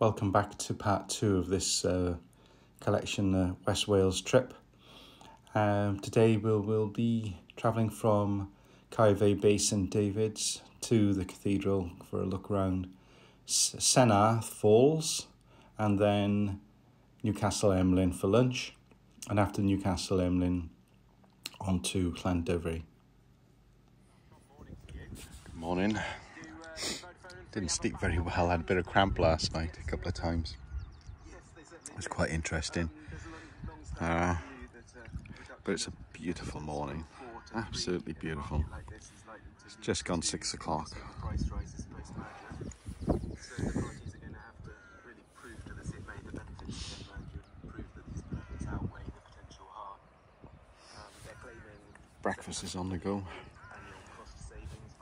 Welcome back to part two of this uh, collection, uh, West Wales trip. Um, today we'll, we'll be travelling from Caerfai Bay St David's to the cathedral for a look around Cenarth Falls and then Newcastle Emlyn for lunch and after Newcastle Emlyn on to Llandovery. Good morning. Didn't sleep very well, I had a bit of cramp last night a couple of times. It was quite interesting. Uh, but it's a beautiful morning, absolutely beautiful. It's just gone six o'clock. Breakfast is on the go.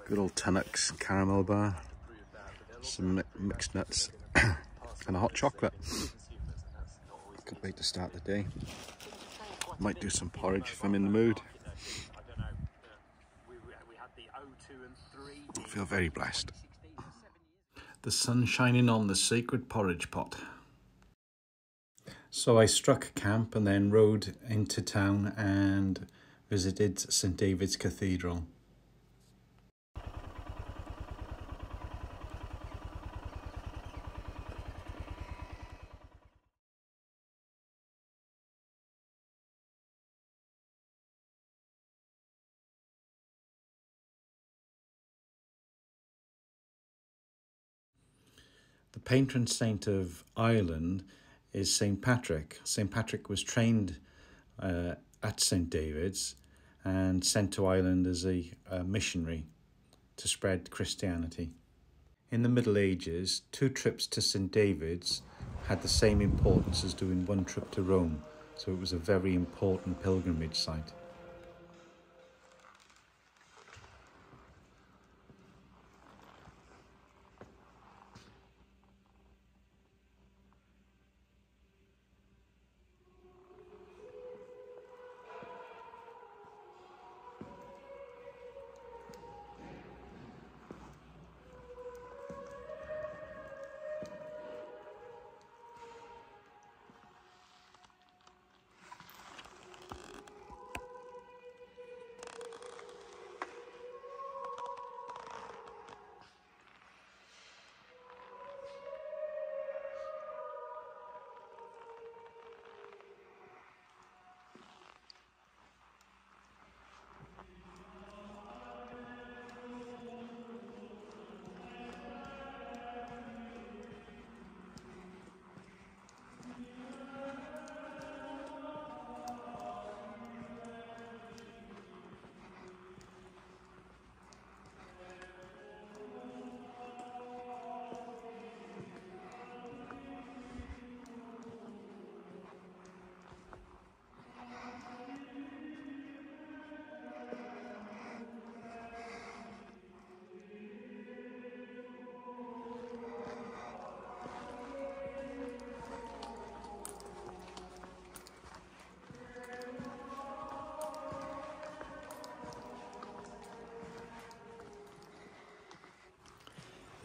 Good old Tunnocks caramel bar, some mixed nuts and a hot chocolate. Good way to start the day. Might do some porridge if I'm in the mood. I feel very blessed. The sun shining on the sacred porridge pot. So I struck camp and then rode into town and visited St David's Cathedral. The patron saint of Ireland is St. Patrick. St. Patrick was trained uh, at St. David's and sent to Ireland as a, a missionary to spread Christianity. In the Middle Ages, two trips to St. David's had the same importance as doing one trip to Rome, so it was a very important pilgrimage site.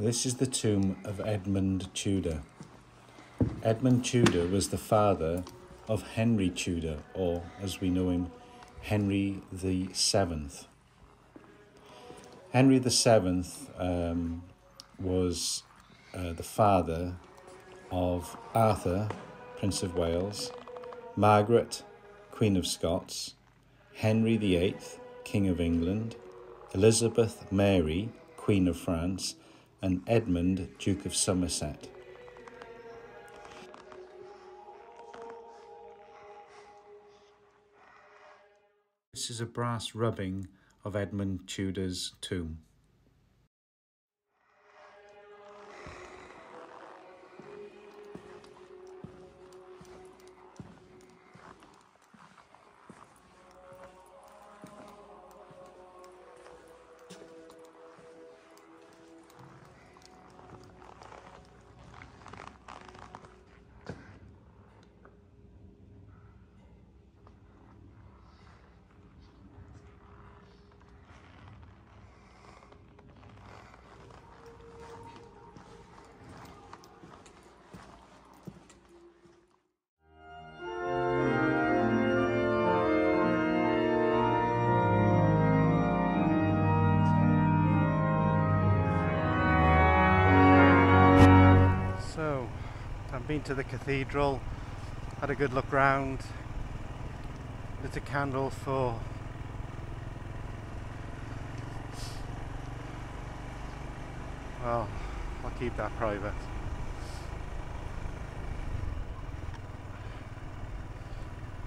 This is the tomb of Edmund Tudor. Edmund Tudor was the father of Henry Tudor, or as we know him, Henry the Seventh. Henry the Seventh um, was uh, the father of Arthur, Prince of Wales, Margaret, Queen of Scots, Henry Eighth, King of England, Elizabeth Mary, Queen of France, and Edmund, Duke of Somerset. This is a brass rubbing of Edmund Tudor's tomb. To the cathedral, had a good look round, lit a candle for well, I'll keep that private.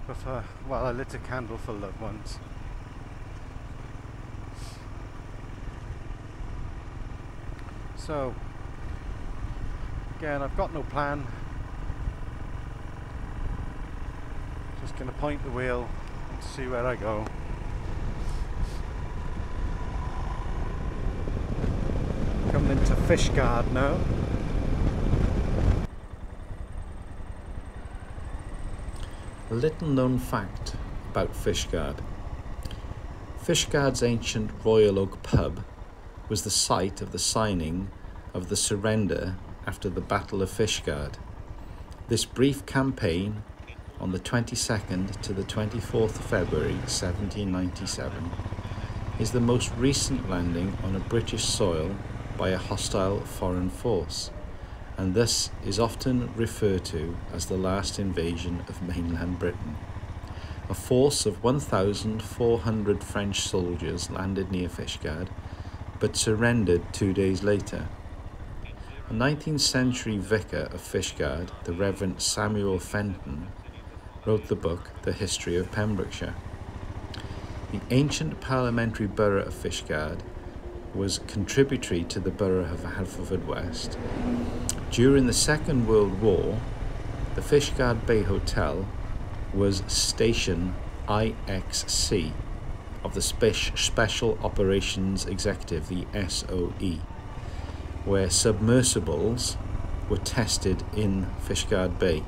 But for, well, I lit a candle for loved ones. So, again, I've got no plan. Just going to point the wheel and see where I go. Coming into Fishguard now. A little known fact about Fishguard. Fishguard's ancient Royal Oak pub was the site of the signing of the surrender after the Battle of Fishguard. This brief campaign on the 22nd to the 24th February 1797 is the most recent landing on a British soil by a hostile foreign force and this is often referred to as the last invasion of mainland Britain. A force of 1,400 French soldiers landed near Fishguard but surrendered two days later. A 19th century vicar of Fishguard, the Reverend Samuel Fenton, wrote the book The History of Pembrokeshire. The ancient parliamentary borough of Fishguard was contributory to the borough of Haverfordwest. During the Second World War, the Fishguard Bay Hotel was Station IXC of the Special Operations Executive, the SOE, where submersibles were tested in Fishguard Bay.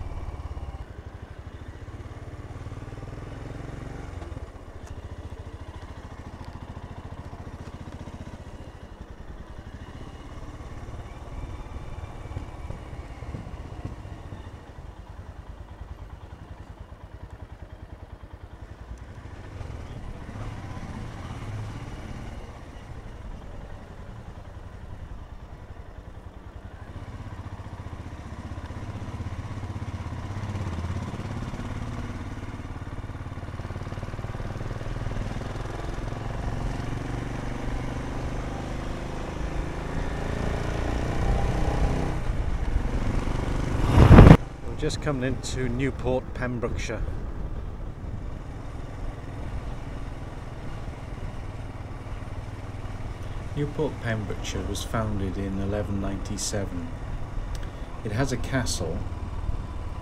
Just coming into Newport, Pembrokeshire. Newport, Pembrokeshire was founded in 1197. It has a castle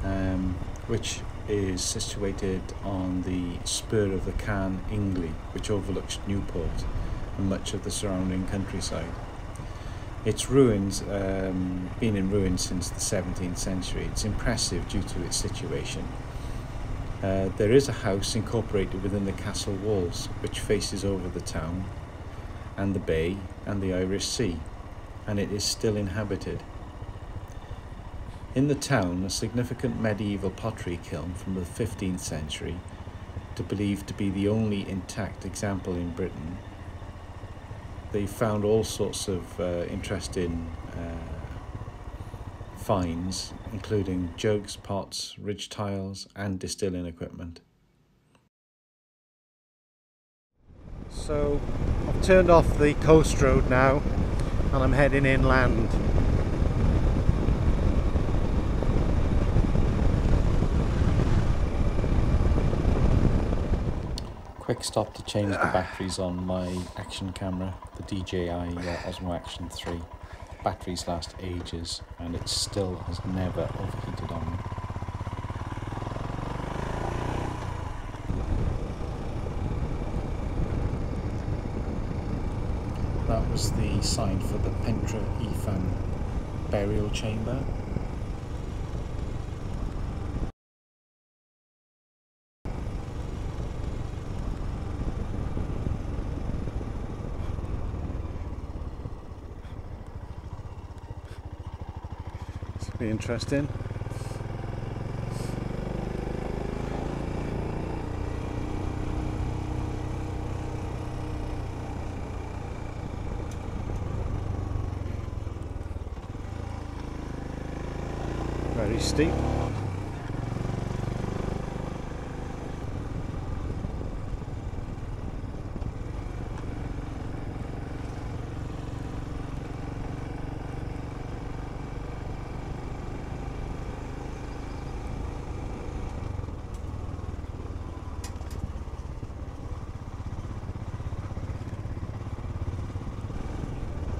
um, which is situated on the spur of the Carn Ingli, which overlooks Newport and much of the surrounding countryside. Its ruins, um, been in ruins since the 17th century, it's impressive due to its situation. Uh, there is a house incorporated within the castle walls which faces over the town and the bay and the Irish Sea, and it is still inhabited. In the town, a significant medieval pottery kiln from the 15th century, to believed to be the only intact example in Britain, they found all sorts of uh, interesting uh, finds, including jugs, pots, ridge tiles, and distilling equipment. So I've turned off the coast road now and I'm heading inland. Quick stop to change the batteries on my action camera the DJI uh, Osmo Action 3. Batteries last ages and it still has never overheated on me. That was the sign for the Pentre Ifan burial chamber. Be interesting. Very steep.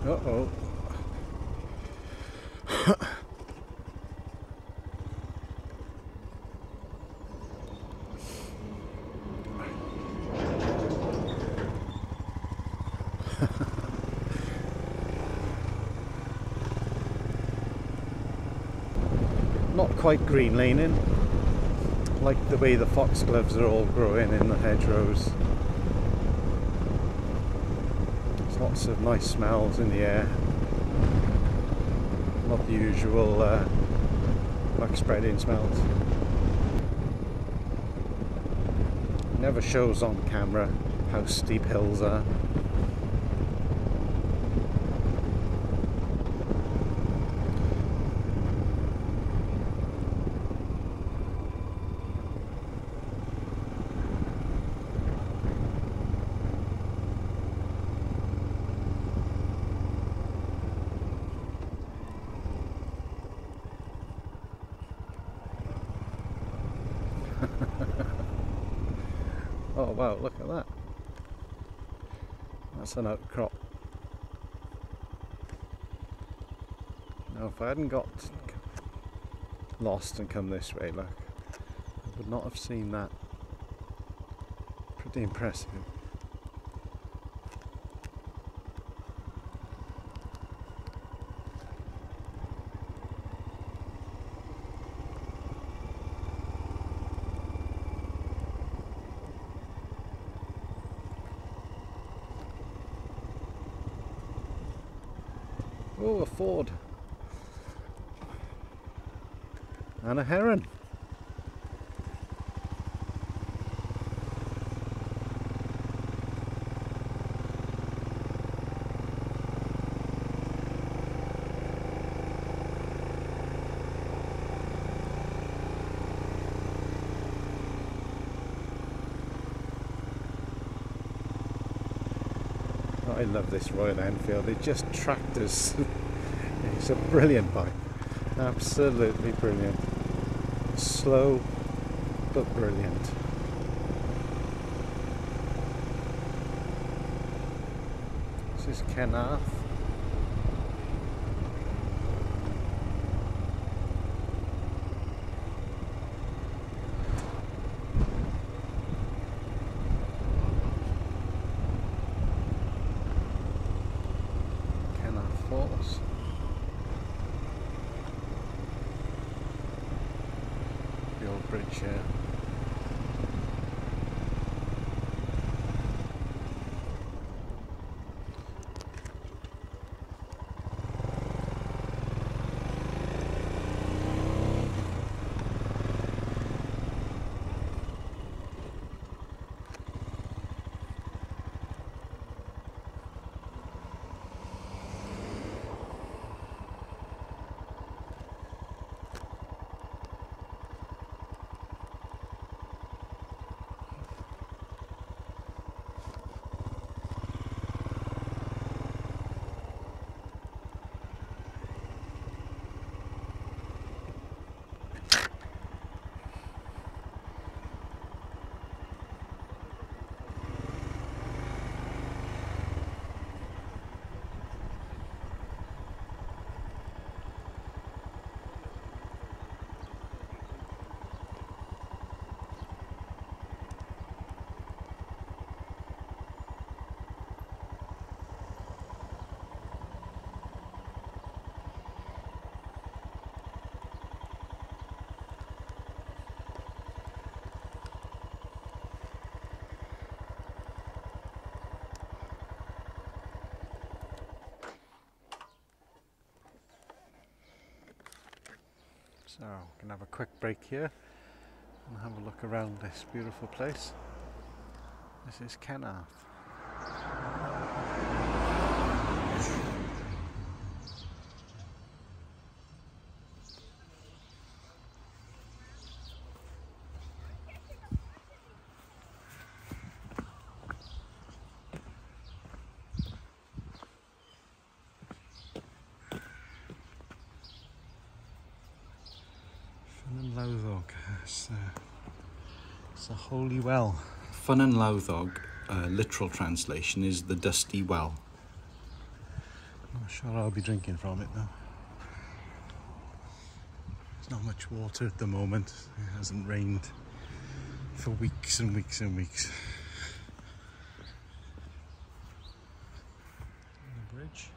Uh-oh. Not quite green laning, like the way the foxgloves are all growing in the hedgerows. There's lots of nice smells in the air. Not the usual uh, spreading smells. Never shows on camera how steep hills are. oh wow, look at that. That's an outcrop. Now if I hadn't got lost and come this way, look, I would not have seen that. Pretty impressive. Oh, a Ford. And a heron. Love this Royal Enfield. It just tractors. it's a brilliant bike. Absolutely brilliant. Slow but brilliant. This is Cenarth Falls. The old bridge here. So, can have a quick break here and have a look around this beautiful place. This is Cenarth. Llawddog. It's, uh, it's a holy well. Ffynnon Llawddog, uh, literal translation, is the dusty well. I'm not sure I'll be drinking from it though. There's not much water at the moment. It hasn't rained for weeks and weeks and weeks. The bridge.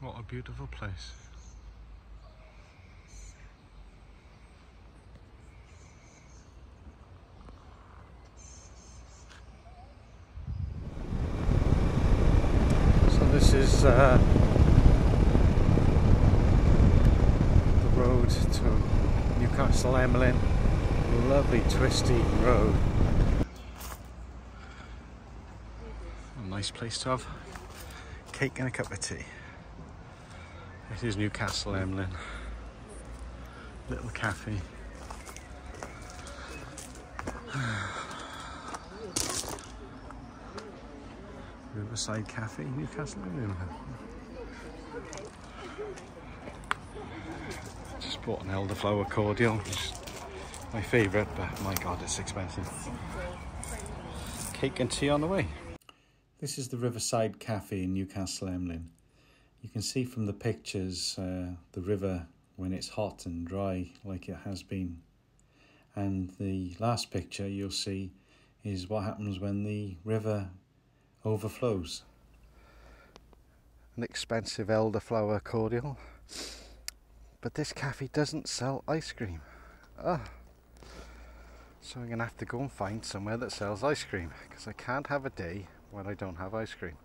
What a beautiful place. So this is uh, the road to Newcastle Emlyn. Lovely twisty road. A nice place to have cake and a cup of tea. This is Newcastle Emlyn. Little cafe. Riverside Cafe, Newcastle Emlyn. Just bought an elderflower cordial. My favourite, but my god, it's expensive. Cake and tea on the way. This is the Riverside Cafe in Newcastle Emlyn. You can see from the pictures uh, the river when it's hot and dry like it has been. And the last picture you'll see is what happens when the river overflows. An expensive elderflower cordial. But this cafe doesn't sell ice cream. Ah. So I'm going to have to go and find somewhere that sells ice cream because I can't have a day when I don't have ice cream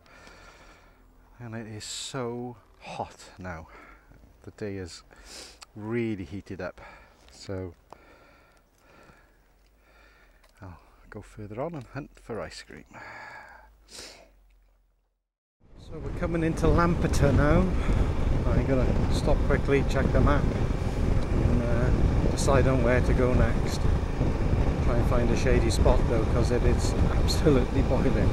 and it is so hot now. The day is really heated up. So I'll go further on and hunt for ice cream. So we're coming into Lampeter now. I'm gonna stop quickly check the map and uh, decide on where to go next. Try and find a shady spot though because it is absolutely boiling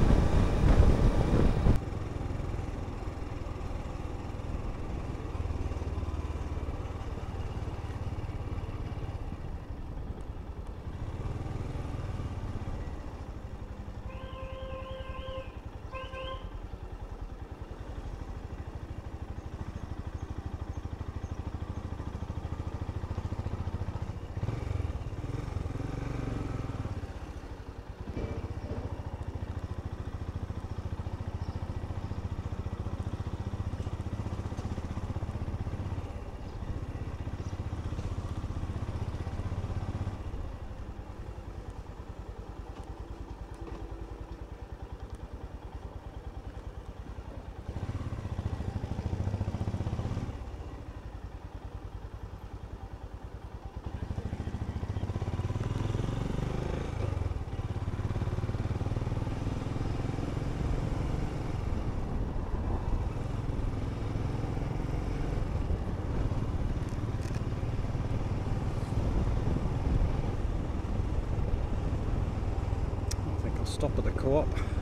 at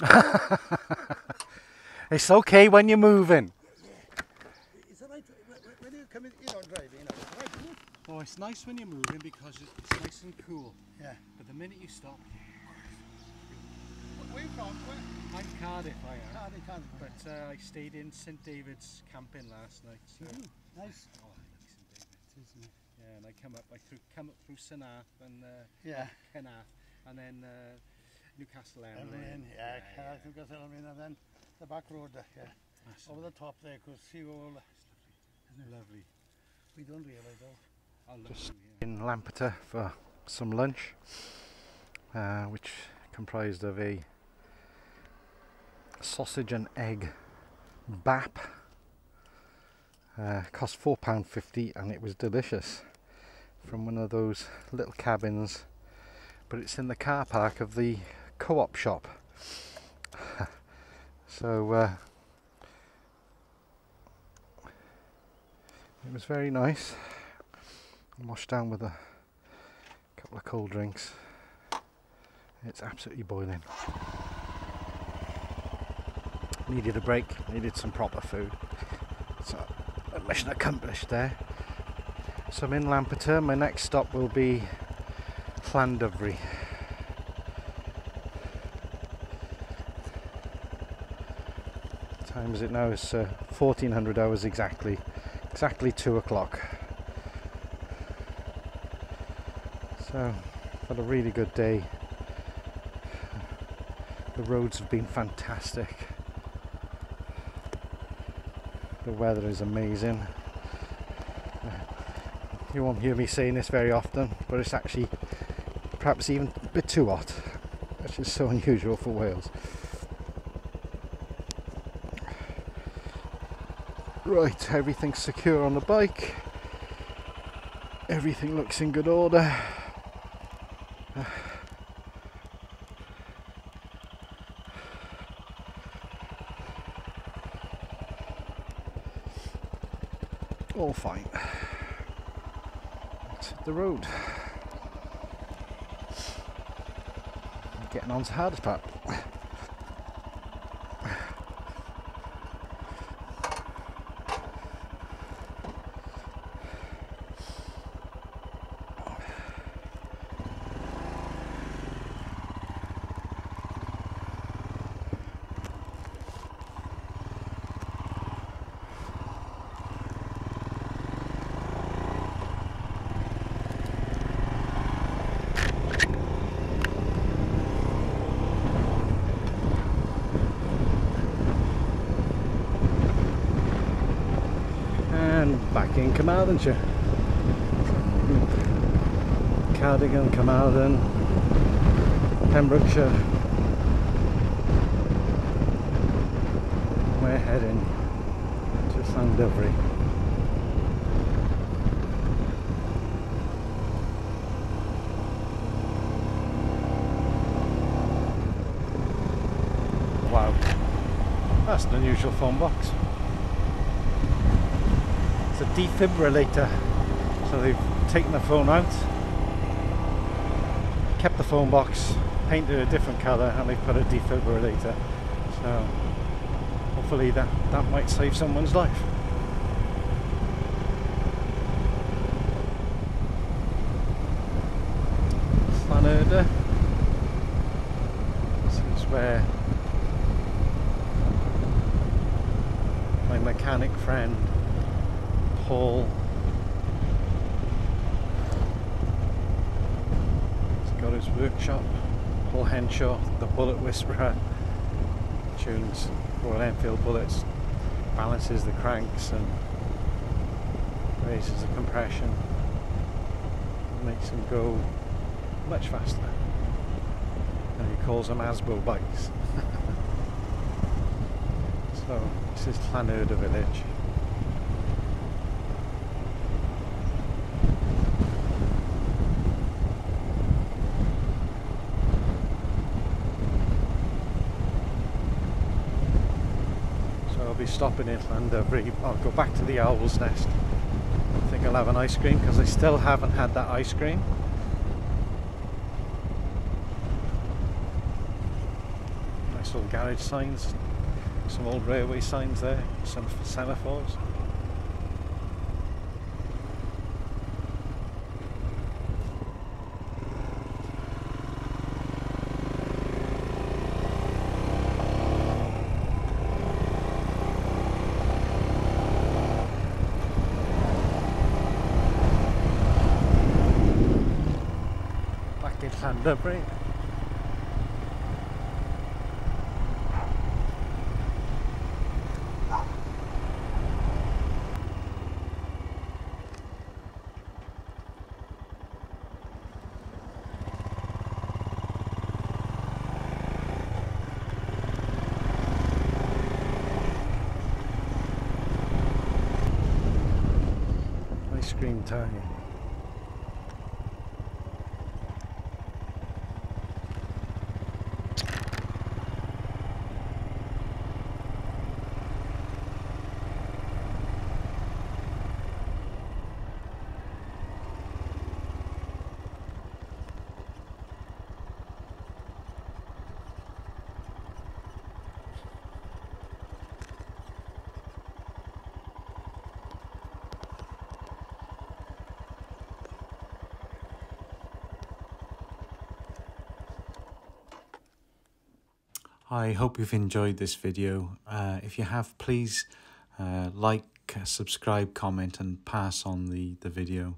it's okay when you're moving. you not driving, you're Oh, it's nice when you're moving because it's nice and cool. Yeah. But the minute you stop... Where you from? Where? I'm Cardiff, I am. Cardiff, Cardiff. But uh, I stayed in St David's camping last night. So mm, nice. Oh, I like St David's. Isn't it? Yeah, and I come up, I through, come up through Sanath and uh, yeah. Kenath, and then uh, Newcastle Emlyn. Emlyn, yeah, yeah, Kenath, yeah. Newcastle Emlyn, and then the back road, yeah. That's Over the top there, could see all... Lovely. Isn't it? Lovely. We don't realise though. I'll look through here. in Lampeter for some lunch, uh, which comprised of a sausage and egg bap. Uh, cost £4.50 and it was delicious from one of those little cabins but it's in the car park of the co-op shop so uh, it was very nice. Washed down with a couple of cold drinks. It's absolutely boiling. Needed a break needed some proper food. So mission accomplished there. So I'm in Lampeter. My next stop will be Llandovery. Time is it now? It's uh, 1400 hours exactly exactly two o'clock. So had a really good day. The roads have been fantastic. The weather is amazing. You won't hear me saying this very often but it's actually perhaps even a bit too hot which is so unusual for Wales right everything's secure on the bike everything looks in good order all fine. Let's hit the road. Getting on to hardest part. and back in Carmarthenshire. Cardigan, Carmarthen, Pembrokeshire. We're heading to Llandovery. Wow, that's an unusual phone box. It's a defibrillator. So they've taken the phone out, kept the phone box, painted a different colour and they've put a defibrillator. So hopefully that, that might save someone's life. Llanwrda. Uh, this is where my mechanic friend Paul he's got his workshop Paul Henshaw the bullet whisperer tunes Royal Enfield bullets balances the cranks and raises the compression makes them go much faster. And he calls them Asbo bikes. So this is Llanwrda village Stopping in Llandovery. I'll oh, go back to the Owl's Nest. I think I'll have an ice cream because I still haven't had that ice cream. Nice little garage signs, some old railway signs there, some semaphores. on the brake. Ice cream time. I hope you've enjoyed this video. Uh, if you have, please uh, like, subscribe, comment and pass on the, the video.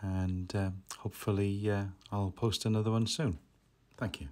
And uh, hopefully uh, I'll post another one soon. Thank you.